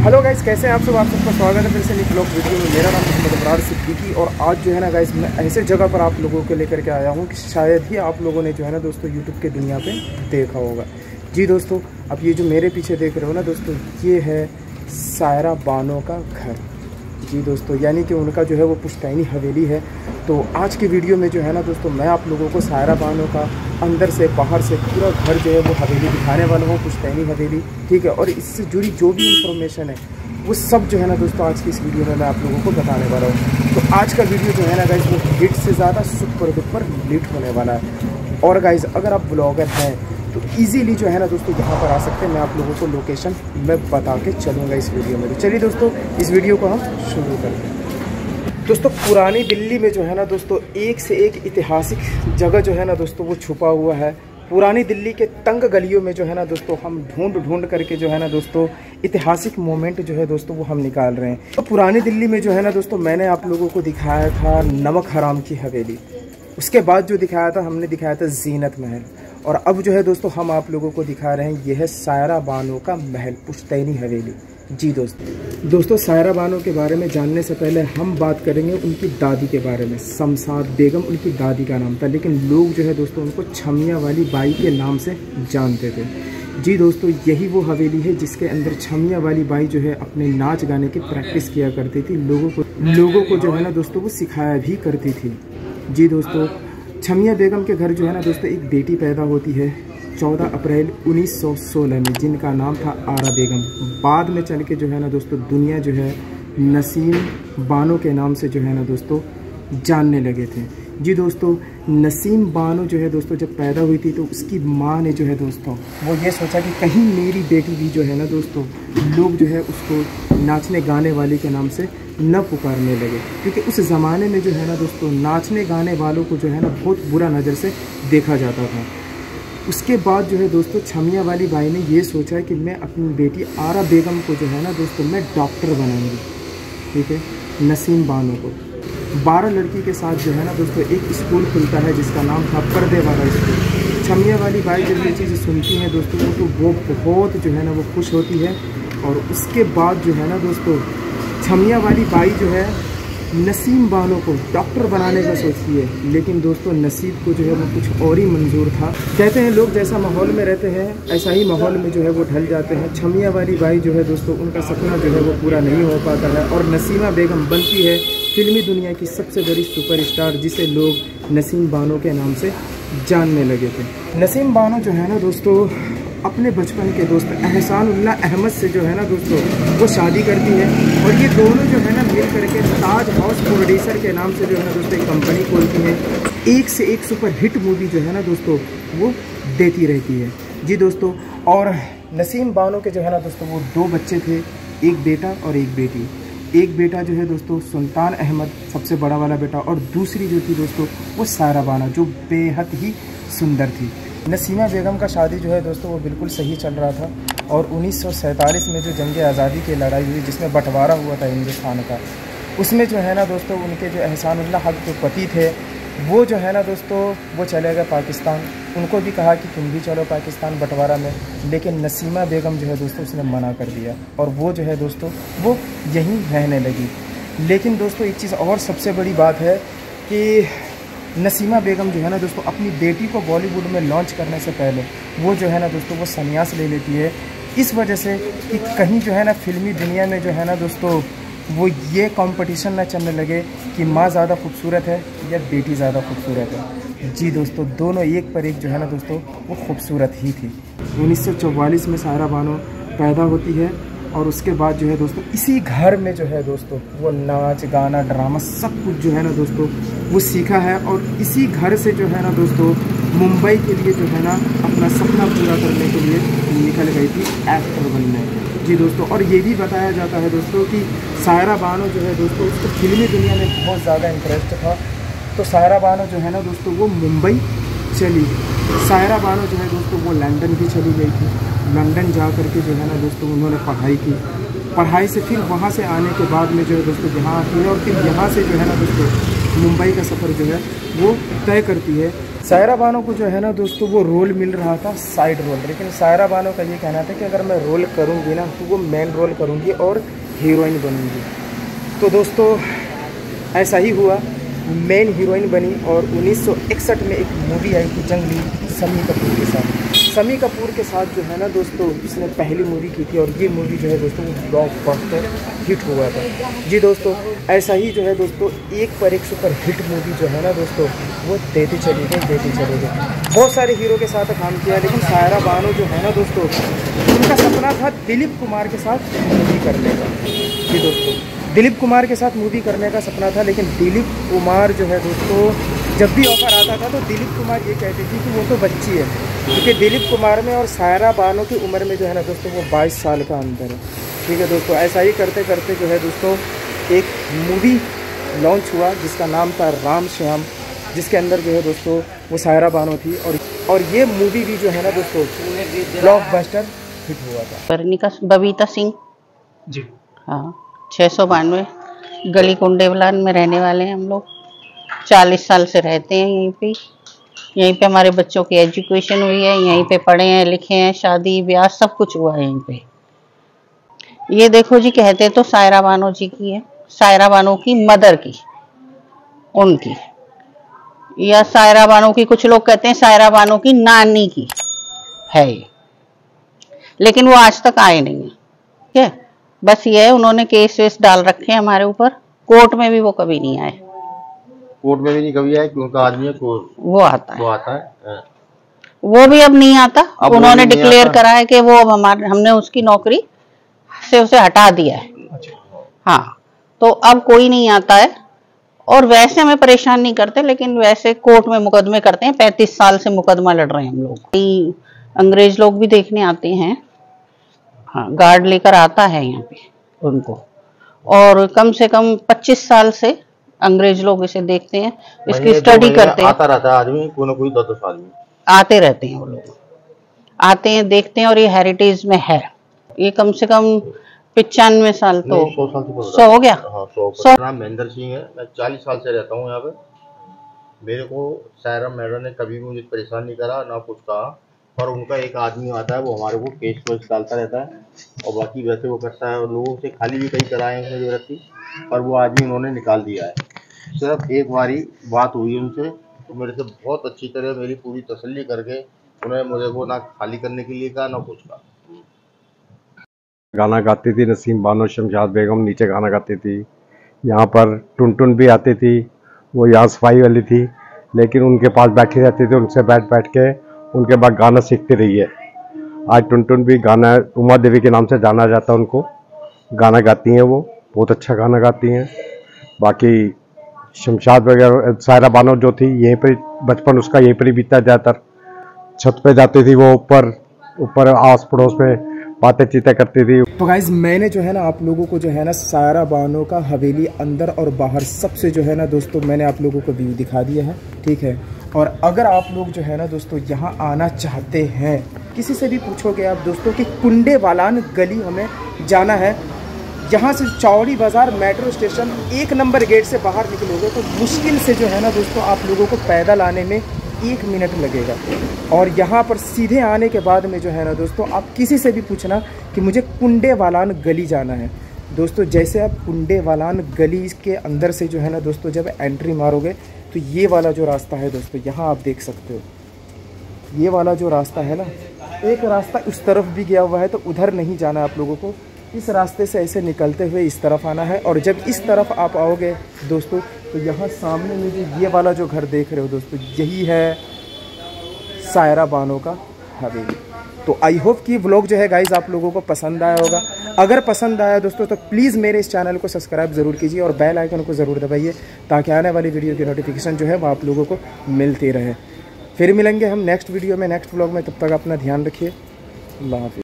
Hello guys कैसे हैं आप सब? आप सबका स्वागत है फिर से ब्लॉग वीडियो में। मेरा नाम मोहम्मद अबरार सिद्दीकी और आज जो है ना गाइस मैं ऐसे जगह पर आप लोगों को लेकर के आया हूँ कि शायद ही आप लोगों ने जो है ना दोस्तों यूट्यूब के दुनिया पे देखा होगा। जी दोस्तों अब ये जो मेरे पीछे देख रहे हो ना दोस्तों, ये है सायरा बानो का घर। जी दोस्तों, यानी कि उनका जो है वो पुश्तैनी हवेली है। तो आज की वीडियो में जो है ना दोस्तों, मैं आप लोगों को सायरा बानो का अंदर से, बाहर से पूरा घर जो है वो हवेली दिखाने वाला हूँ, पुश्तैनी हवेली, ठीक है? और इससे जुड़ी जो भी इंफॉर्मेशन है, वो सब जो है ना दोस्तों, आज की इस वीडियो में मैं आप लोगों को बताने वाला हूँ। तो आज का वीडियो जो है ना गाइज़ वो हिट से ज़्यादा सुपर डुपर लिट होने वाला है। और गाइज़ अगर आप ब्लॉगर हैं तो इजीली जो है ना दोस्तों, यहाँ पर आ सकते हैं। मैं आप लोगों को लोकेशन मैं बता के चलूँगा इस वीडियो में तो चलिए दोस्तों, इस वीडियो को हम शुरू करते हैं। दोस्तों, पुरानी दिल्ली में जो है ना दोस्तों, एक से एक ऐतिहासिक जगह जो है ना दोस्तों, वो छुपा हुआ है। पुरानी दिल्ली के तंग गलियों में जो है ना दोस्तों, हम ढूंढ ढूंढ करके जो है ना दोस्तों, ऐतिहासिक मोमेंट जो है दोस्तों, वो हम निकाल रहे हैं। तो पुरानी दिल्ली में जो है ना दोस्तों, मैंने आप लोगों को दिखाया था नमक हराम की हवेली। उसके बाद जो दिखाया था, हमने दिखाया था जीनत महल। और अब जो है दोस्तों, हम आप लोगों को दिखा रहे हैं यह है सायरा बानो का महल, पुश्तैनी हवेली। जी दोस्तों दोस्तों, सायरा बानो के बारे में जानने से पहले हम बात करेंगे उनकी दादी के बारे में, शमसाद बेगम उनकी दादी का नाम था, लेकिन लोग जो है दोस्तों, उनको छमिया वाली बाई के नाम से जानते थे। जी दोस्तों, यही वो हवेली है जिसके अंदर छमिया वाली बाई जो है अपने नाच गाने की प्रैक्टिस किया करती थी, लोगों को लोगों को जो है ना दोस्तों, वो सिखाया भी करती थी। जी दोस्तों छमिया बेगम के घर जो है ना दोस्तों, एक बेटी पैदा होती है 14 अप्रैल 1916 में, जिनका नाम था आरा बेगम। बाद में चल के जो है ना दोस्तों, दुनिया जो है नसीम बानो के नाम से जो है ना दोस्तों, जानने लगे थे। जी दोस्तों, नसीम बानो जो है दोस्तों, जब पैदा हुई थी तो उसकी माँ ने जो है दोस्तों, वो ये सोचा कि कहीं मेरी बेटी भी जो है ना दोस्तों, लोग जो है उसको नाचने गाने वाले के नाम से न पुकारने लगे। क्योंकि उस ज़माने में जो है ना दोस्तों, नाचने गाने वालों को जो है ना बहुत बुरा नज़र से देखा जाता था। उसके बाद जो है दोस्तों, छमिया वाली बाई ने ये सोचा कि मैं अपनी बेटी आरा बेगम को जो है ना दोस्तों, मैं डॉक्टर बनाऊँगी। ठीक है? नसीम बानो को। बारह लड़की के साथ जो है ना दोस्तों, एक स्कूल खुलता है जिसका नाम था पर्दे वाला स्कूल। छमिया वाली बाई जब ये चीज़ सुनती हैं दोस्तों तो वो बहुत जो है ना वो खुश होती है। और उसके बाद जो है ना दोस्तों, छमिया वाली बाई जो है नसीम बानो को डॉक्टर बनाने का सोचती है। लेकिन दोस्तों, नसीब को जो है वो कुछ और ही मंजूर था। कहते हैं लोग जैसा माहौल में रहते हैं, ऐसा ही माहौल में जो है वो ढल जाते हैं। छमिया वाली बाई जो है दोस्तों, उनका सपना जो है वो पूरा नहीं हो पाता है। और नसीमा बेगम बनती है फिल्मी दुनिया की सबसे बड़ी सुपरस्टार जिसे लोग नसीम बानो के नाम से जानने लगे थे। नसीम बानो जो है ना दोस्तों, अपने बचपन के दोस्त एहसानुल्ला अहमद से जो है ना दोस्तों, वो शादी करती है और ये दोनों जो है ना मिल करके ताज हाउस प्रोड्यूसर के नाम से जो है ना दोस्तों एक कंपनी खोलती है। एक से एक सुपर हिट मूवी जो है ना दोस्तों, वो देती रहती है। जी दोस्तों, और नसीम बानो के जो है ना दोस्तों, वो दो बच्चे थे, एक बेटा और एक बेटी। एक बेटा जो है दोस्तों, सुल्तान अहमद सबसे बड़ा वाला बेटा और दूसरी जो थी दोस्तों, वो सारा बाना, जो बेहद ही सुंदर थी। नसीमा बेगम का शादी जो है दोस्तों, वो बिल्कुल सही चल रहा था और उन्नीस सौ सैंतालीस में जो जंग आज़ादी की लड़ाई हुई, जिसमें बंटवारा हुआ था हिंदुस्तान का, उसमें जो है ना दोस्तों, उनके जो एहसानुल्ला हक जो पति थे वो जो है ना दोस्तों, वो चले गए पाकिस्तान। उनको भी कहा कि तुम भी चलो पाकिस्तान बंटवारा में, लेकिन नसीमा बेगम जो है दोस्तों, उसने मना कर दिया। और वो जो है दोस्तों, वो यहीं रहने लगी। लेकिन दोस्तों, एक चीज़ और सबसे बड़ी बात है कि नसीमा बेगम जो है ना दोस्तों, अपनी बेटी को बॉलीवुड में लॉन्च करने से पहले, वो जो है ना दोस्तों, वो संन्यास ले लेती है। इस वजह से कि कहीं जो है ना फिल्मी दुनिया में जो है ना दोस्तों, वो ये कंपटीशन ना चलने लगे कि माँ ज़्यादा खूबसूरत है या बेटी ज़्यादा खूबसूरत है। जी दोस्तों, दोनों एक पर एक जो है ना दोस्तों, वो खूबसूरत ही थी। उन्नीस में सारा बानो पैदा होती है और उसके बाद जो है दोस्तों, इसी घर में जो है दोस्तों, वो नाच, गाना, ड्रामा, सब कुछ जो है ना दोस्तों, वो सीखा है और इसी घर से जो है ना दोस्तों, मुंबई के लिए जो है ना अपना सपना पूरा करने के लिए निकल गई थी एक्टर बनने। जी दोस्तों, और ये भी बताया जाता है दोस्तों कि सायरा बानो जो है दोस्तों, उसको फिल्मी दुनिया में बहुत ज़्यादा इंटरेस्ट था। तो सायरा बानो जो है ना दोस्तों वो मुंबई चली सायरा बानो जो है दोस्तों वो लंदन भी चली गई थी। लंदन जा कर के जो है ना दोस्तों उन्होंने पढ़ाई की। पढ़ाई से फिर वहाँ से आने के बाद में जो है दोस्तों यहाँ आती है और फिर यहाँ से जो है ना दोस्तों मुंबई का सफ़र जो है वो तय करती है। सायरा बानो को जो है ना दोस्तों वो रोल मिल रहा था साइड रोल। लेकिन सायरा बानो का ये कहना था कि अगर मैं रोल करूँगी ना तो वो मेन रोल करूँगी और हीरोइन बनूँगी। तो दोस्तों ऐसा ही हुआ। मेन हीरोइन बनी और 1961 में एक मूवी आई थी जंगली समी कपूर के साथ। समी कपूर के साथ जो है ना दोस्तों इसने पहली मूवी की थी और ये मूवी जो है दोस्तों ब्लॉक बस्टर हिट हुआ था। जी दोस्तों, ऐसा ही जो है दोस्तों, एक पर एक सुपर हिट मूवी जो है ना दोस्तों, वो देते चले गए देते चले गए बहुत सारे हीरो के साथ काम किया, लेकिन सायरा बानो जो है ना दोस्तों, उनका सपना था दिलीप कुमार के साथ मूवी करने का। जी दोस्तों दिलीप कुमार के साथ मूवी करने का सपना था लेकिन दिलीप कुमार जो है दोस्तों जब भी ऑफ़र आता था तो दिलीप कुमार ये कहते थे कि वो तो बच्ची है। क्योंकि दिलीप कुमार में और सायरा बानो की उम्र में जो है ना दोस्तों वो 22 साल का अंतर है। ठीक है दोस्तों ऐसा ही करते करते जो है दोस्तों एक मूवी लॉन्च हुआ जिसका नाम था राम श्याम जिसके अंदर जो है दोस्तों वो सायरा बानो थी। और और ये मूवी भी जो है ना दोस्तों ब्लॉक बस्टर हिट हुआ था। बबीता सिंह। जी। हाँ। छः सौ बानवे गली कुंडेवलान में रहने वाले हैं हम लोग। चालीस साल से रहते हैं यहीं पे। यहीं पे हमारे बच्चों की एजुकेशन हुई है, यहीं पे पढ़े हैं, लिखे हैं, शादी, ब्याह, सब कुछ हुआ है यहीं पे। ये देखो जी, कहते तो सायरा बानो जी की है, सायरा बानो की मदर की, उनकी। या सायरा बानो की कुछ लोग कहते हैं सायरा बानो की नानी की है ये। लेकिन वो आज तक आए नहीं है है? बस ये है उन्होंने केस वेस डाल रखे हैं हमारे ऊपर। कोर्ट में भी वो कभी नहीं आए। कोर्ट में भी नहीं कभी आया क्योंकि आदमी है वो आता है। वो आता है हाँ। वो भी अब नहीं आता। अब उन्होंने डिक्लेयर करा है कि वो अब हमारे हमने उसकी नौकरी से उसे हटा दिया है। हाँ तो अब कोई नहीं आता है। और वैसे हमें परेशान नहीं करते लेकिन वैसे कोर्ट में मुकदमे करते हैं। पैंतीस साल से मुकदमा लड़ रहे हैं हम लोग। कई अंग्रेज़ लोग भी देखने आते हैं। हाँ गार्ड लेकर आता है यहाँ पे उनको। और कम से कम पच्चीस साल से अंग्रेज़ लोग इसे देखते हैं इसकी स्टडी करते हैं। आता रहता है आदमी कोई ना कोई दस दस आदमी। आते रहते हैं वो लोग। आते हैं देखते हैं और ये हेरिटेज में है। ये कम से कम पिचानवे साल तो सौ साल ऊपर सौ हो गया। हाँ सौ नाम महेंद्र सिंह है मैं चालीस साल से रहता हूँ यहाँ पे। मेरे को सायरा मैडम ने कभी भी मुझे परेशान नहीं करा ना कुछ कहा। पर उनका एक आदमी आता है, वो हमारे को केस वेस डालता रहता है और बाकी वैसे वो करता है और लोगों से खाली भी कई कराए हैं उसने ज़रूरत पर वो आदमी उन्होंने निकाल दिया है। सिर्फ़ एक बारी बात हुई उनसे तो मेरे से बहुत अच्छी तरह मेरी पूरी तसल्ली करके उन्होंने मुझे को ना खाली करने के लिए कहा, ना कुछ कहा। गाना गाती थी नसीम बानो, शमशाद बेगम, नीचे गाना गाती थी। यहाँ पर टुन टुन भी आती थी, वो यहाँ सफ़ाई वाली थी, लेकिन उनके पास बैठी रहती थी, उनसे बैठ बैठ के उनके बाद गाना सीखती रही है। आज टुन भी गाना उमा देवी के नाम से जाना जाता है उनको। गाना गाती हैं वो, बहुत अच्छा गाना गाती हैं। बाकी शमशाद वगैरह, सायरा बानो जो थी, यहीं पर बचपन उसका यहीं पर ही बीता ज़्यादातर। छत पे जाती थी वो ऊपर ऊपर आस पड़ोस में बातें चीतें करती थी। तो गाइज़ मैंने जो है ना, आप लोगों को जो है ना, सायरा बानो का हवेली अंदर और बाहर सबसे जो है ना, दोस्तों, मैंने आप लोगों को व्यू दिखा दिया है, ठीक है? और अगर आप लोग जो है ना दोस्तों यहाँ आना चाहते हैं, किसी से भी पूछोगे आप दोस्तों कि कुंडे वालान गली हमें जाना है, यहाँ से चौड़ी बाज़ार मेट्रो स्टेशन एक नंबर गेट से बाहर निकलोगे तो मुश्किल से जो है ना दोस्तों आप लोगों को पैदल आने में एक मिनट लगेगा। और यहाँ पर सीधे आने के बाद में जो है ना दोस्तों आप किसी से भी पूछना कि मुझे कुंडे वालान गली जाना है। दोस्तों जैसे आप कुंडे वालान गली के अंदर से जो है ना दोस्तों जब एंट्री मारोगे तो ये वाला जो रास्ता है दोस्तों, यहाँ आप देख सकते हो। ये वाला जो रास्ता है ना, एक रास्ता उस तरफ़ भी गया हुआ है तो उधर नहीं जाना आप लोगों को। इस रास्ते से ऐसे निकलते हुए इस तरफ़ आना है, और जब इस तरफ़ आप आओगे दोस्तों तो यहाँ सामने में जो ये वाला जो घर देख रहे हो दोस्तों, यही है सायरा बानो का हवेली। तो आई होप कि व्लॉग जो है गाइज़ आप लोगों को पसंद आया होगा। अगर पसंद आया दोस्तों तो प्लीज़ मेरे इस चैनल को सब्सक्राइब ज़रूर कीजिए और बेल आइकन को ज़रूर दबाइए, ताकि आने वाली वीडियो की नोटिफिकेशन जो है वो आप लोगों को मिलती रहे। फिर मिलेंगे हम नेक्स्ट वीडियो में नेक्स्ट ब्लॉग में, तब तक अपना ध्यान रखिए। अल्लाह हाफिज़।